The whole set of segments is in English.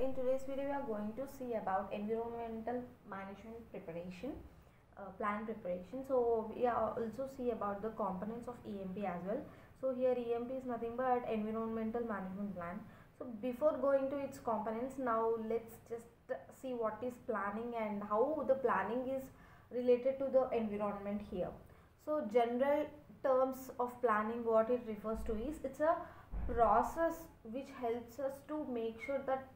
in today's video we are going to see about environmental management preparation uh, plan preparation. So we are also see about the components of emp as well. So here emp is nothing but environmental management plan. So before going to its components now let's just see what is planning and how the planning is related to the environment here. So general terms of planning what it refers to is it's a process which helps us to make sure that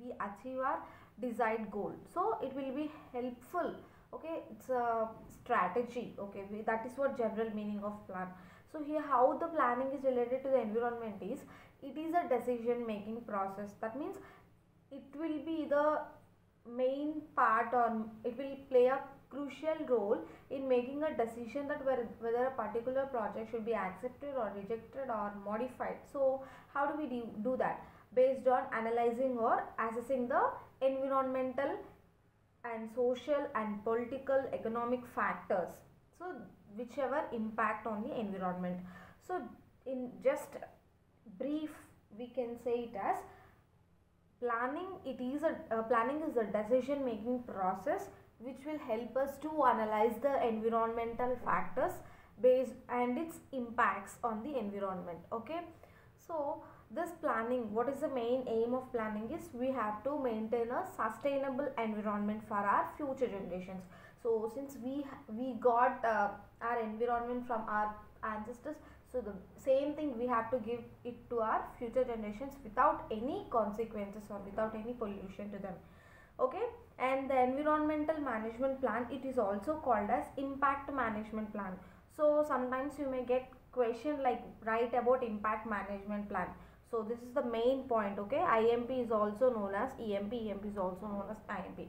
we achieve our desired goal. So it will be helpful okay? It's a strategy okay? We, that is what general meaning of plan. So here how the planning is related to the environment is it is a decision making process. That means it will be the main part on it will play a crucial role in making a decision that whether a particular project should be accepted or rejected or modified. So how do we do, do that based on analyzing or assessing the environmental and social and political economic factors. So whichever impact on the environment. So in just brief we can say it as planning it is a uh, planning is a decision making process which will help us to analyze the environmental factors based and its impacts on the environment. Okay? So this planning what is the main aim of planning is we have to maintain a sustainable environment for our future generations. So since we we got uh, our environment from our ancestors so the same thing we have to give it to our future generations without any consequences or without any pollution to them. Okay? And the environmental management plan it is also called as impact management plan. So sometimes you may get question like write about impact management plan so this is the main point okay? Imp is also known as emp emp is also known as imp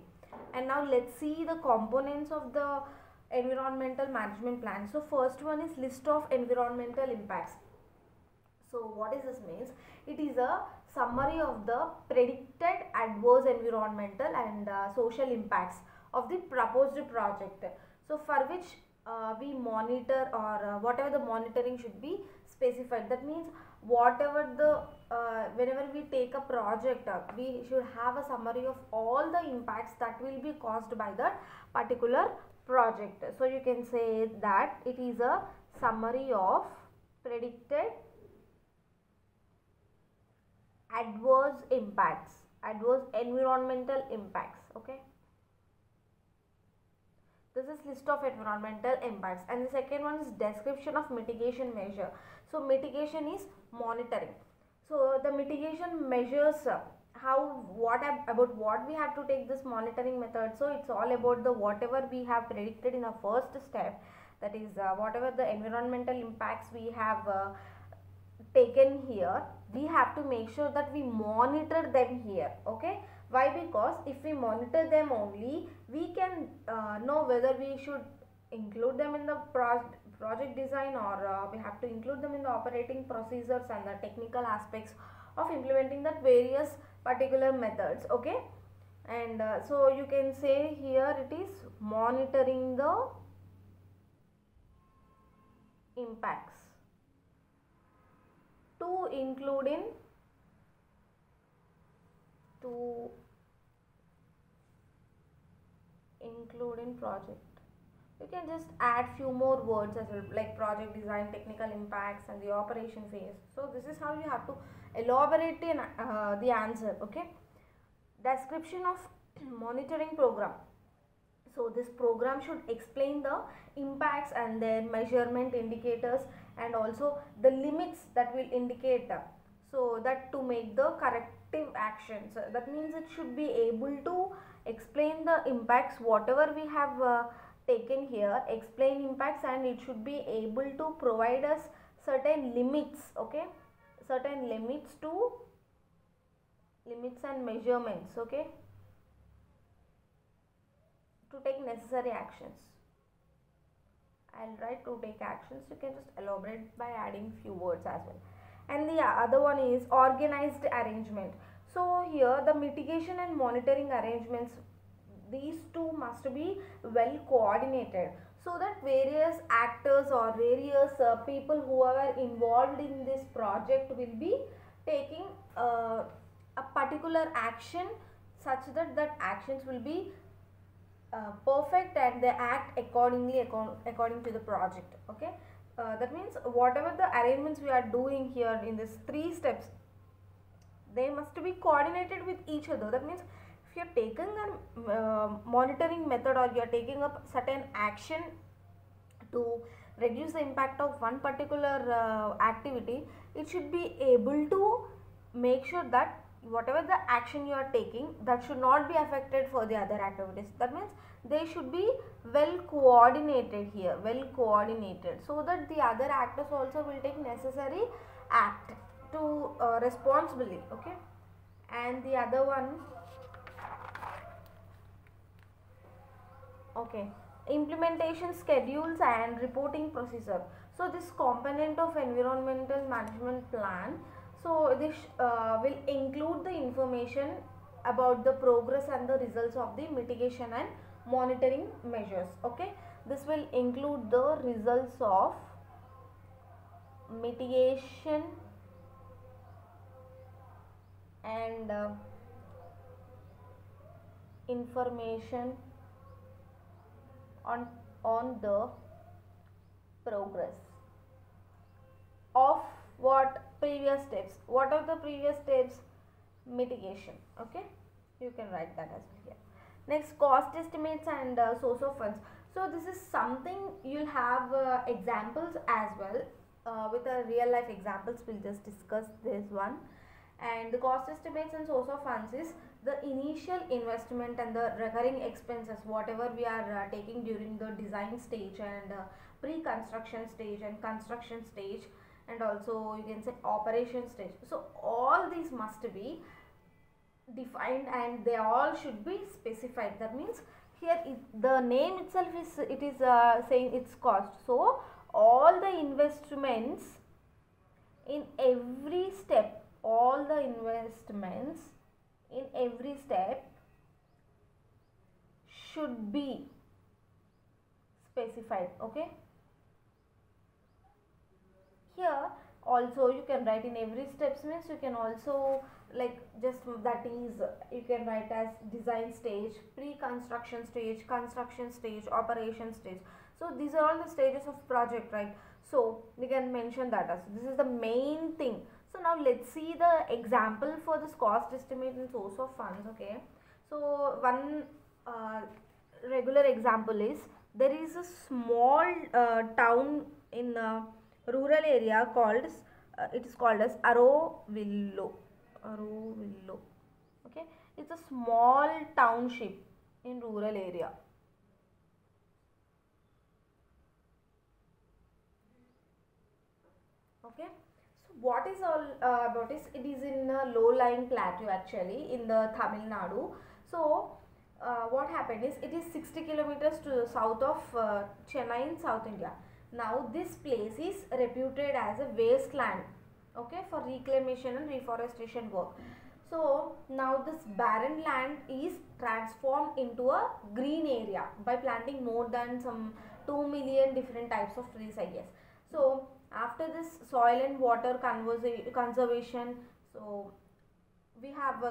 and now let's see the components of the environmental management plan. So first one is list of environmental impacts. So what is this means? It is a summary of the predicted adverse environmental and uh, social impacts of the proposed project. So for which uh, we monitor or uh, whatever the monitoring should be specified. That means whatever the uh, whenever we take a project uh, we should have a summary of all the impacts that will be caused by that particular project. So you can say that it is a summary of predicted adverse impacts adverse environmental impacts okay? This is list of environmental impacts. And the second one is description of mitigation measure so mitigation is monitoring. So the mitigation measures uh, how what about what we have to take this monitoring method. So it's all about the whatever we have predicted in the first step that is uh, whatever the environmental impacts we have uh, taken here we have to make sure that we monitor them here okay? Why? Because if we monitor them only we can uh, know whether we should include them in the pro project design or uh, we have to include them in the operating procedures and the technical aspects of implementing that various particular methods okay? And uh, so you can say here it is monitoring the impacts. To include in to include in project you can just add few more words as well like project design technical impacts and the operation phase. So this is how you have to elaborate in, uh, the answer okay? Description of monitoring program. So this program should explain the impacts and their measurement indicators and also the limits that will indicate them. So that to make the corrective actions that means it should be able to explain the impacts whatever we have uh, taken here explain impacts and it should be able to provide us certain limits okay? Certain limits to limits and measurements okay? To take necessary actions. I'll write to take actions. You can just elaborate by adding few words as well. And the other one is organized arrangement. So here the mitigation and monitoring arrangements these two must be well coordinated so that various actors or various uh, people who are involved in this project will be taking uh, a particular action such that that actions will be uh, perfect and they act accordingly according to the project okay? Uh, that means whatever the arrangements we are doing here in this three steps they must be coordinated with each other. That means if you are taking a uh, monitoring method or you are taking up certain action to reduce the impact of one particular uh, activity it should be able to make sure that whatever the action you are taking that should not be affected for the other activities. That means they should be well coordinated here well coordinated so that the other actors also will take necessary act to uh, responsibly okay? And the other one okay. Implementation schedules and reporting procedure. So this component of environmental management plan so this uh, will include the information about the progress and the results of the mitigation and monitoring measures. Okay. This will include the results of mitigation and uh, information on on the progress of what previous steps what are the previous steps? Mitigation okay? You can write that as well here next cost estimates and uh, source of funds. So this is something you'll have uh, examples as well. Uh, with a real life examples we'll just discuss this one and the cost estimates and source of funds is the initial investment and the recurring expenses whatever we are uh, taking during the design stage and uh, pre-construction stage and construction stage and also you can say operation stage. So all these must be defined and they all should be specified. That means here it, the name itself is it is uh, saying its cost. So all the investments in every step all the investments in every step should be specified okay? Here also you can write in every steps means you can also like just that is you can write as design stage pre-construction stage construction stage operation stage. So these are all the stages of project right? So we can mention that as this is the main thing so now let's see the example for this cost estimate and source of funds. Okay. So one uh, regular example is there is a small uh, town in a rural area called uh, it is called as Auroville. Auroville. Okay. It's a small township in rural area. Okay what is all uh, about is it is in a low lying plateau actually in the Tamil Nadu. So uh, what happened is it is 60 kilometers to the south of uh, Chennai in South India. Now this place is reputed as a wasteland okay for reclamation and reforestation work. So now this barren land is transformed into a green area by planting more than some 2 million different types of trees I guess. So after this soil and water conservation so we have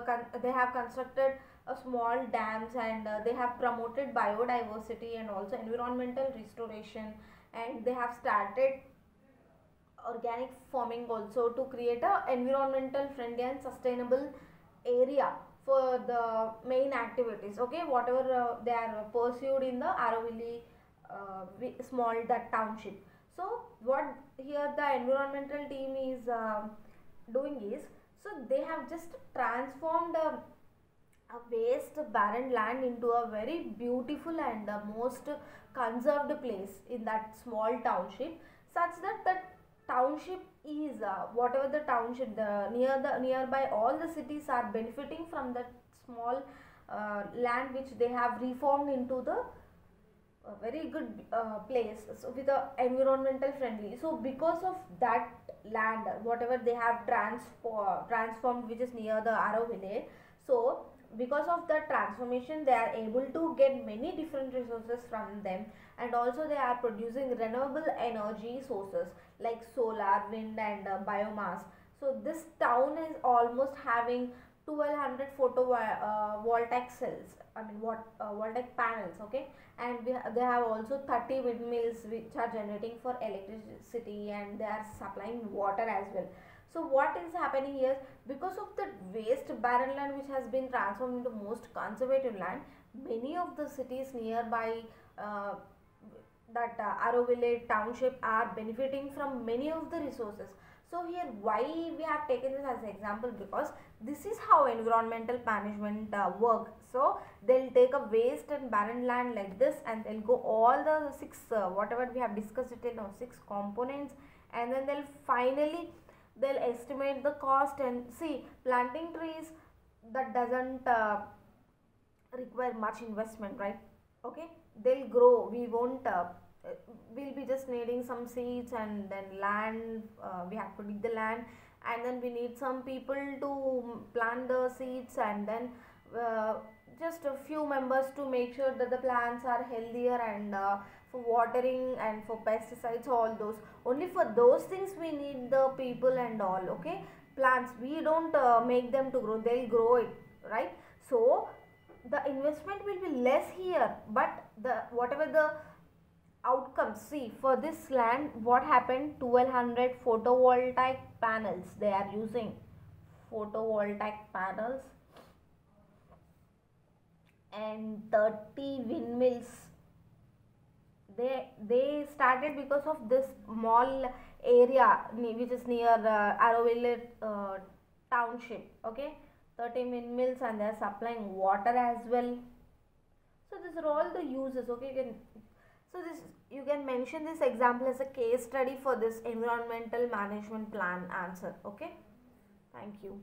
they have constructed a small dams and uh, they have promoted biodiversity and also environmental restoration. And they have started organic farming also to create a environmental friendly and sustainable area for the main activities okay? Whatever uh, they are pursued in the Auroville uh, small that township so what here the environmental team is uh, doing is so they have just transformed a, a waste barren land into a very beautiful and the most conserved place in that small township such that the township is uh, whatever the township the near the nearby all the cities are benefiting from that small uh, land which they have reformed into the a very good uh, place so with the environmental friendly. So because of that land whatever they have transform transformed which is near the Auroville so because of the transformation they are able to get many different resources from them. And also they are producing renewable energy sources like solar wind and uh, biomass. So this town is almost having 1200 photovoltaic cells i mean what uh, voltaic panels okay? And we they have also 30 windmills which are generating for electricity and they are supplying water as well. So what is happening here? Because of the waste barren land which has been transformed into most conservative land many of the cities nearby uh, that uh, Auroville township are benefiting from many of the resources so here why we have taken this as an example because this is how environmental management uh, work. So they'll take a waste and barren land like this and they'll go all the six uh, whatever we have discussed it now six components and then they'll finally they'll estimate the cost and see planting trees that doesn't uh, require much investment right? Okay? They'll grow. We won't uh, we'll be just needing some seeds and then land uh, we have to dig the land. And then we need some people to plant the seeds and then uh, just a few members to make sure that the plants are healthier and uh, for watering and for pesticides all those. Only for those things we need the people and all okay? Plants we don't uh, make them to grow they'll grow it right? So the investment will be less here but the whatever the outcomes see for this land what happened? 1200 photovoltaic panels they are using. Photovoltaic panels and 30 windmills. They they started because of this small area which is near uh, uh, township okay? 30 windmills and they are supplying water as well. So these are all the uses okay? You can so this you can mention this example as a case study for this environmental management plan answer. Okay. Thank you.